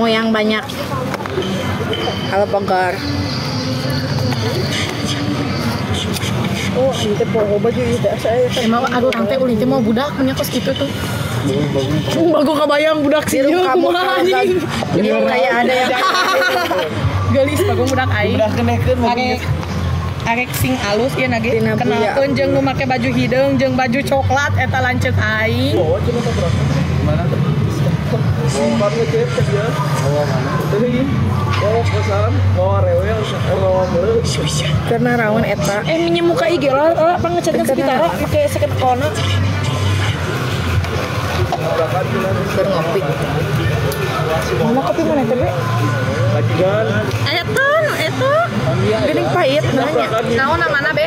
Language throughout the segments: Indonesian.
mau yang banyak kalau Bogor Oh, itu poho baju tidak saya. emang aduh tante ulin teh mau budak punya kos gitu tuh Bagus kebayang budak sih kamu anjing. Kayak ada yang Gelis bagus budak aing. udah kenekeun Arek arek sing alus ya nage kenalkeun jeung nu make baju hideung jeung baju coklat eta lanceuk aing. Ke dia. Bawa mana? Tadi bawa pesaran, bawa rewel, bawa beli. karena rawan eta Eh minjem muka IG lah, apa ngechatnya sekitar account keur ngopi Mana kopi mana teh? Bajikan, Eta eta. geuning pahit nanya Naon namana be?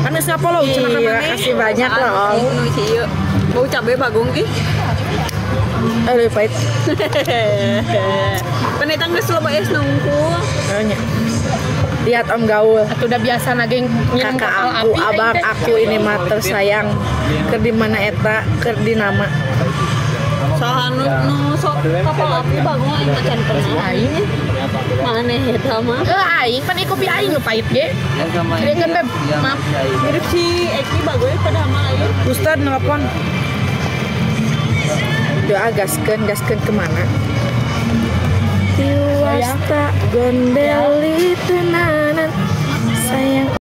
Kan geus ngapolo cenah ka iya maneh. kasih banyak om ieu bau cabe bagong ki eh lebih pahit penetang geus loba es nungkul nanya lihat om gaul Atuh udah biasa nage ngirim kakak aku api, abang aku ini mah tersayang. Keur di mana eta keur di nama saha nu sok kapal api bagong aing mah can pernah Aing. maneh eta mah? Eh aing pan kopi aing nu pahit ge. Dia kan beb, maaf. mirip si Eki bagong pada aing. Ustad nelpon doa gaskeun gaskeun ke mana Tiwasta gondeli tenanan sayang